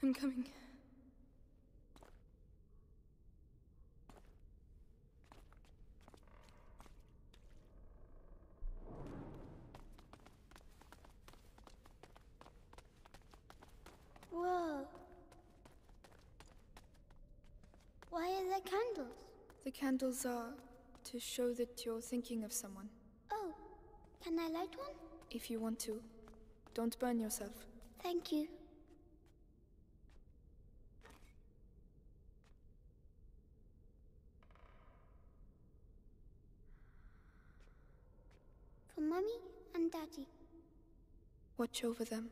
I'm coming. Whoa. Why are there candles? The candles are to show that you're thinking of someone. Oh, can I light one? If you want to. Don't burn yourself. Thank you. Mummy and Daddy. Watch over them.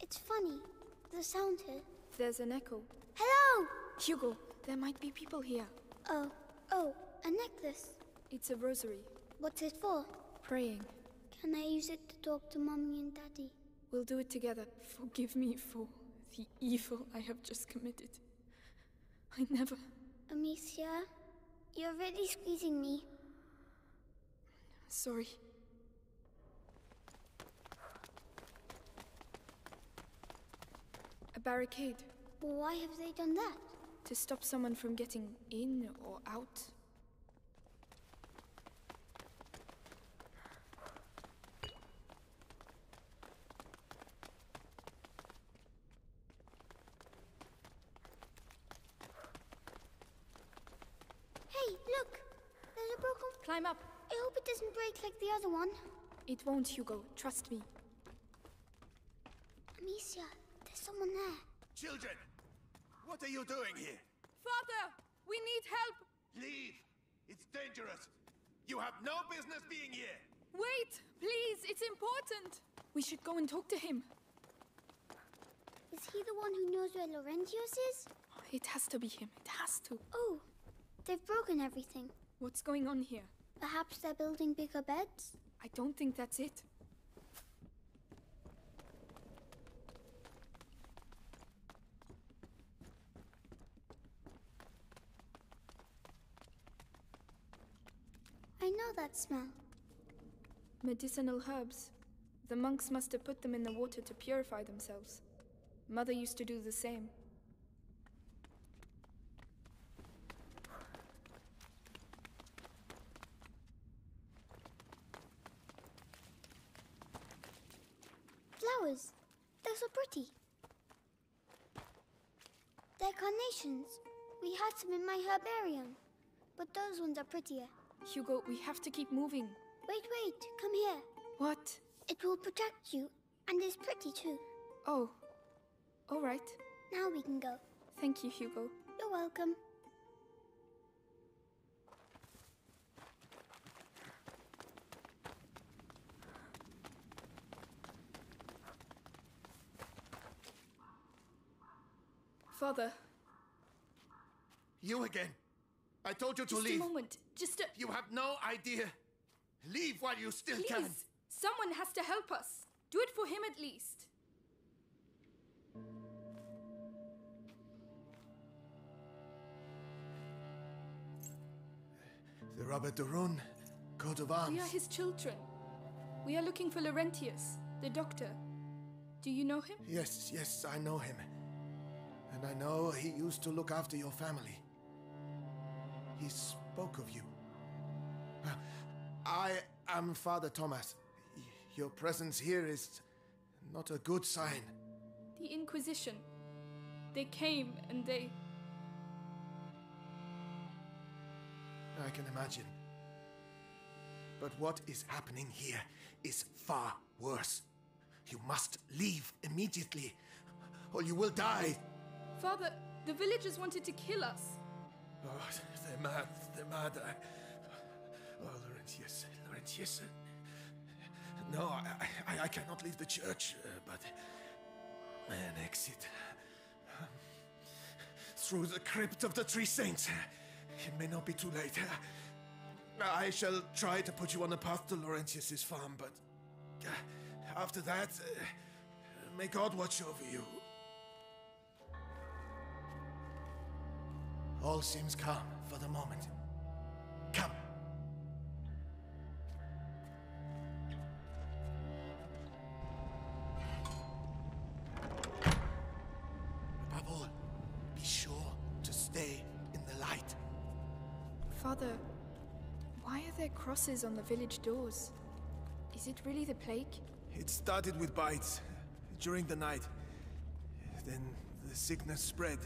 It's funny, the sound here. There's an echo. Hello! Hugo, there might be people here. Oh, oh, a necklace. It's a rosary. What's it for? Praying. Can I use it to talk to Mummy and Daddy? We'll do it together. Forgive me for the evil I have just committed. I never. Amicia, you're really squeezing me. Sorry. A barricade Why have they done that? to stop someone from getting in or out. Hey, look! There's a broken. Climb up. I hope it doesn't break like the other one. It won't, Hugo. Trust me. Amicia, there's someone there. Children, what are you doing here? Father, we need help. Leave! It's dangerous! You have no business being here! Wait, please. It's important. We should go and talk to him. Is he the one who knows where Laurentius is? It has to be him. It has to. Oh, they've broken everything. What's going on here? Perhaps they're building bigger beds? I don't think that's it. I know that smell. Medicinal herbs. The monks must have put them in the water to purify themselves. Mother used to do the same. Flowers. They're so pretty. We had some in my herbarium. But those ones are prettier. Hugo, we have to keep moving. Wait, wait, come here. What? It will protect you, and is pretty too. Oh. All right. Now we can go. Thank you, Hugo. You're welcome. Father, You again! I told you to just leave! a moment. Just a. You have no idea! Leave while you still can! Please! Someone has to help us. Do it for him at least. The Robert de Rune, coat of arms. We are his children. We are looking for Laurentius, the doctor. Do you know him? Yes, yes, I know him. And I know he used to look after your family. He spoke of you. I am Father Thomas. Your presence here is not a good sign. The Inquisition. They came and they. I can imagine. But what is happening here is far worse. You must leave immediately, or you will die. Father, the villagers wanted to kill us. Oh, they're mad. They're mad. I... Oh, Laurentius. Laurentius. No, I, I, I cannot leave the church, uh, but an exit um, through the crypt of the Three Saints. It may not be too late. I shall try to put you on the path to Laurentius's farm, but uh, after that, uh, may God watch over you. All seems calm for the moment. Come. Above all, be sure to stay in the light. Father, why are there crosses on the village doors? Is it really the plague? It started with bites during the night. Then the sickness spread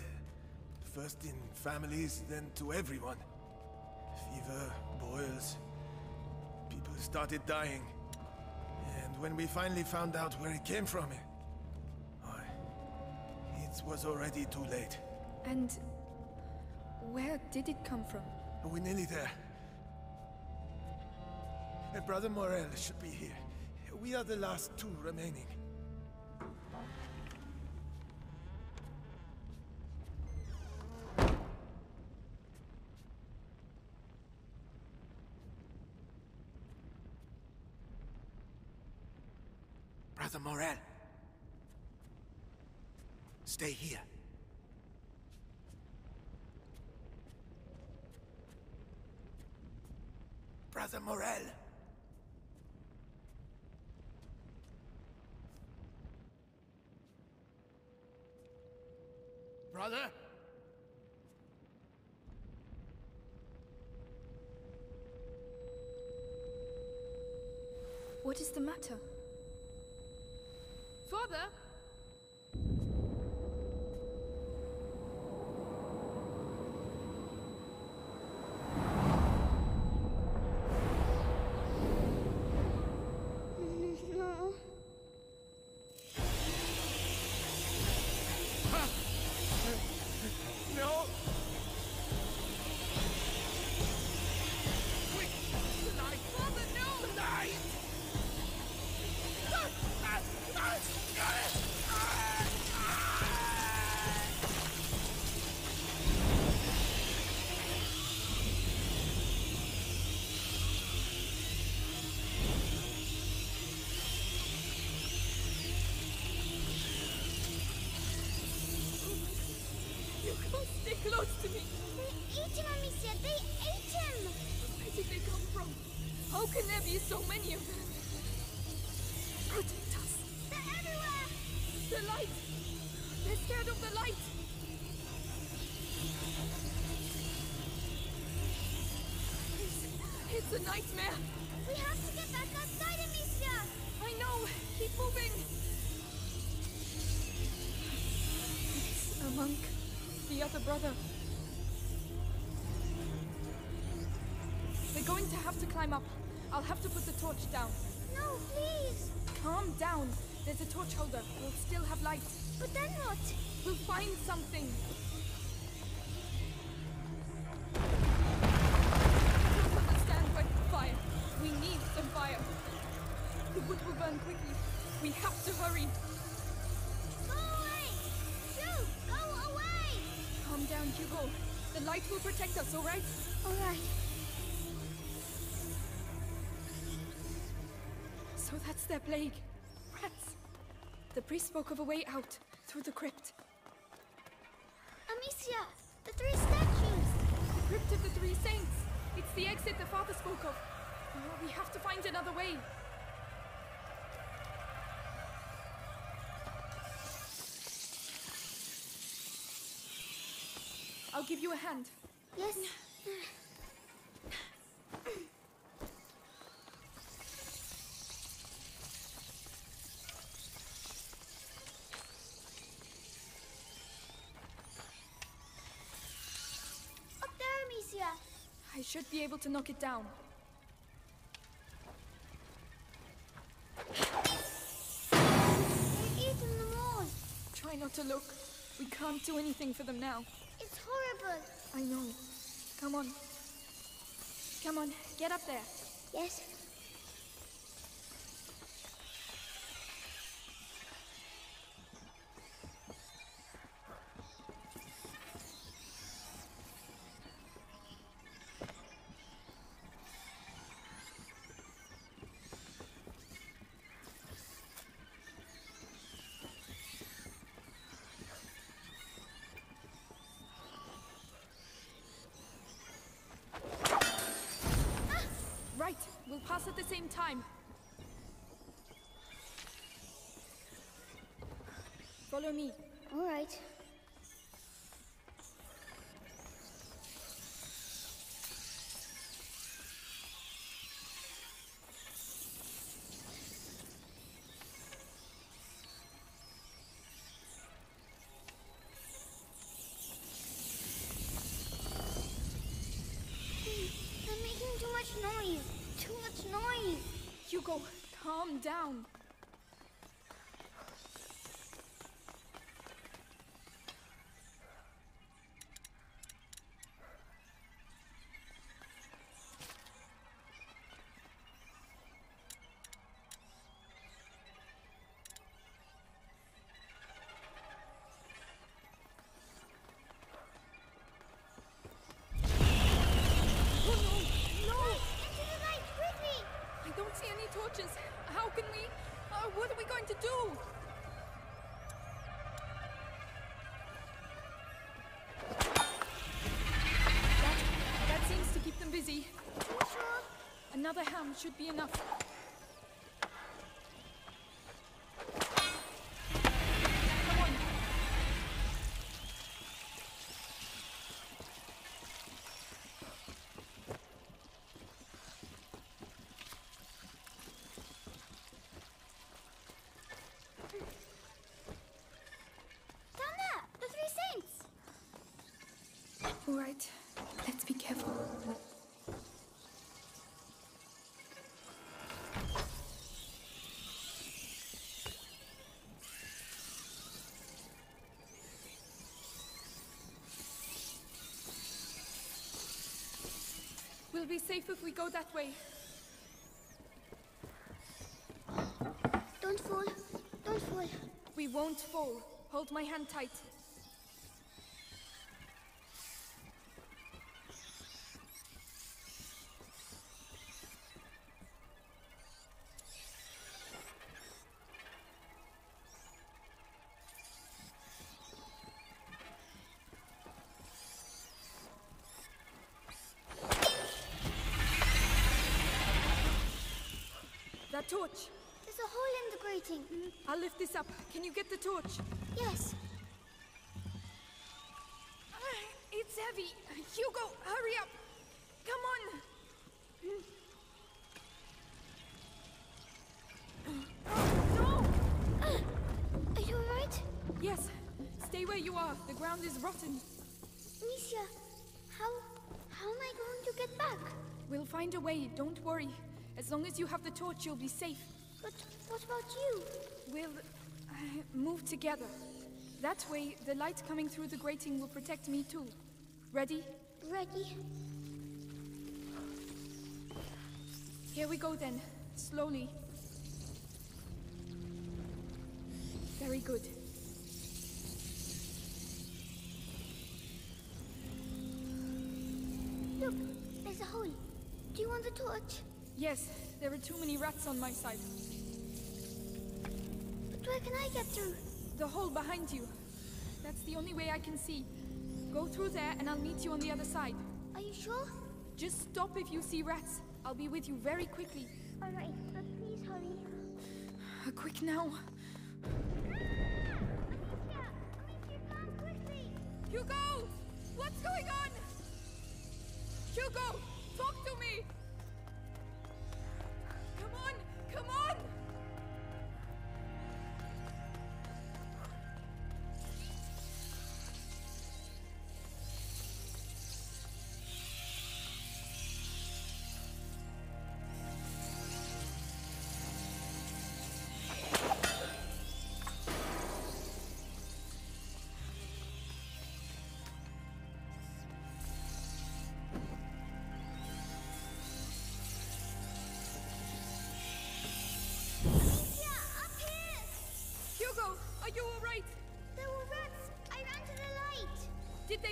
First in families, then to everyone. Fever, boils. People started dying. And when we finally found out where it came from, oh, it was already too late. And where did it come from? We're nearly there. Brother Morel should be here. We are the last two remaining. Brother Morel. Stay here. Brother Morel. Brother? What is the matter? It's, a nightmare! We have to get back outside, Amicia. I know! Keep moving! It's a monk. The other brother. We're going to have to climb up. I'll have to put the torch down. No, please. Calm down. There's a torch holder. We'll still have light. But then what? We'll find something. Light will protect us, all right? All right. So that's their plague. Rats. The priest spoke of a way out, through the crypt. Amicia, the three statues. The crypt of the Three Saints. It's the exit the father spoke of. We have to find another way. I'll give you a hand. Yes. Up there, Amicia. I should be able to knock it down. They're eating them all. Try not to look. We can't do anything for them now. I know. Come on. Come on, get up there. Yes. Pass at the same time. Follow me. All right. Down. To do? That, that seems to keep them busy. Another ham should be enough. Come on. Down there, the three saints! All right. Let's be careful. We'll be safe if we go that way. Don't fall, don't fall. We won't fall. Hold my hand tight. Torch. There's a hole in the grating. I'll lift this up. Can you get the torch? Yes. Ah, It's heavy. Hugo, hurry up. Come on. No! Are you alright? Yes. Stay where you are. The ground is rotten. Misha, how how am I going to get back? We'll find a way. Don't worry. As long as you have the torch, you'll be safe. But what about you? We'll uh, move together. That way, the light coming through the grating will protect me too. Ready? Ready? Here we go then. Slowly. Very good. Look, there's a hole. Do you want the torch? Yes, there are too many rats on my side. But where can I get through? The hole behind you. That's the only way I can see. Go through there and I'll meet you on the other side. Are you sure? Just stop if you see rats. I'll be with you very quickly. Alright, but please hurry. Uh, quick now. Amicia! Amicia, come quickly! Hugo! What's going on?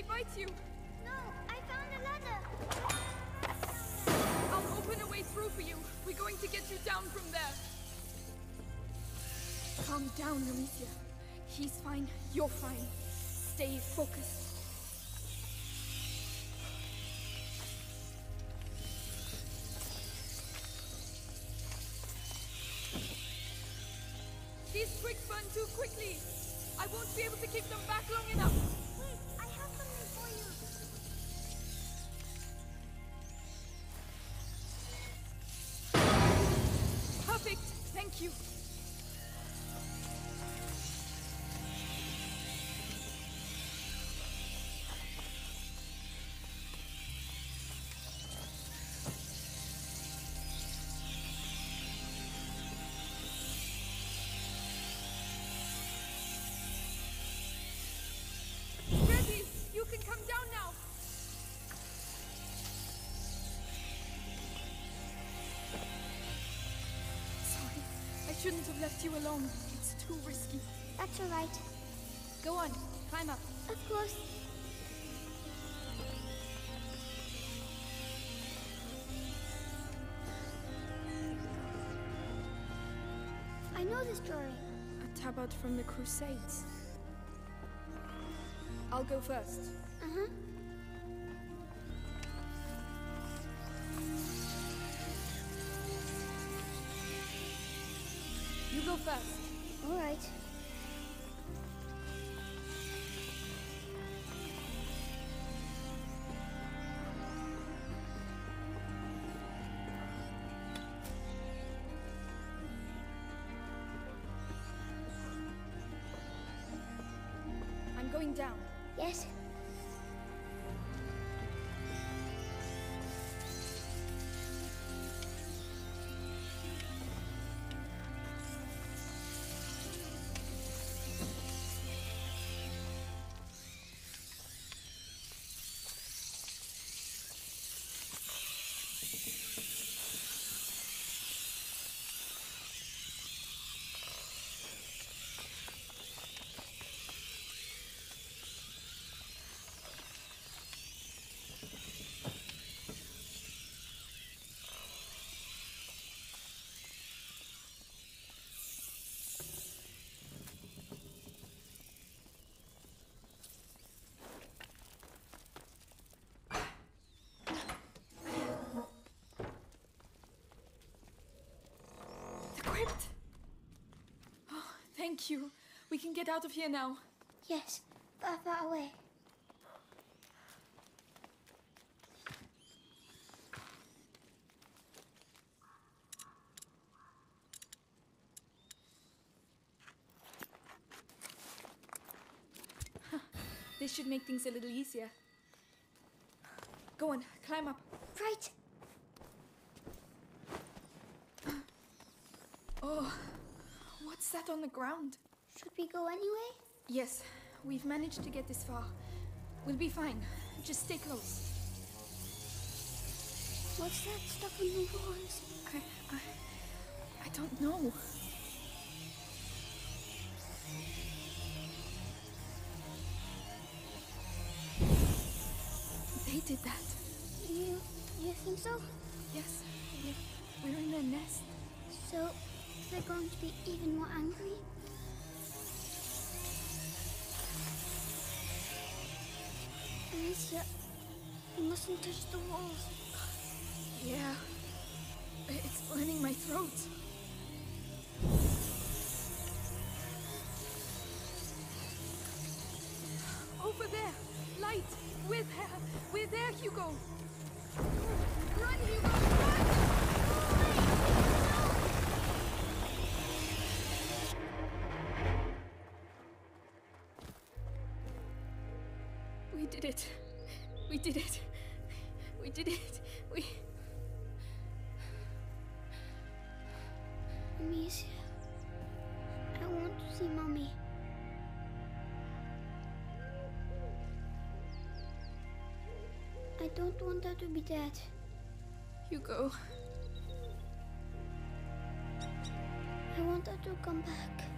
Did bite you? No, I found a ladder. I'll open a way through for you. We're going to get you down from there. Calm down, Amicia. He's fine. You're fine. Stay focused. You. Shouldn't have left you alone. It's too risky. That's all right. Go on, climb up. Of course. I know this drawing. A tabard from the Crusades. I'll go first. Uh-huh. You go first. All right. I'm going down. Yes. Oh, thank you. We can get out of here now. Yes. Far, far away. This should make things a little easier. Go on, climb up. Right. Oh, what's that on the ground? Should we go anyway? Yes, we've managed to get this far. We'll be fine. Just stay close. What's that stuff on the walls? I, I, I don't know. They did that. You, you think so? Yes, we're, we're in their nest. So, they're going to be even more angry? Amicia, you mustn't touch the walls. Yeah, it's burning my throat. Over there, light. We're there. We're there, Hugo. Run, Hugo, run! We did it. We did it. We did it. We. Amicia, I want to see Mommy. I don't want her to be dead. You go. I want her to come back.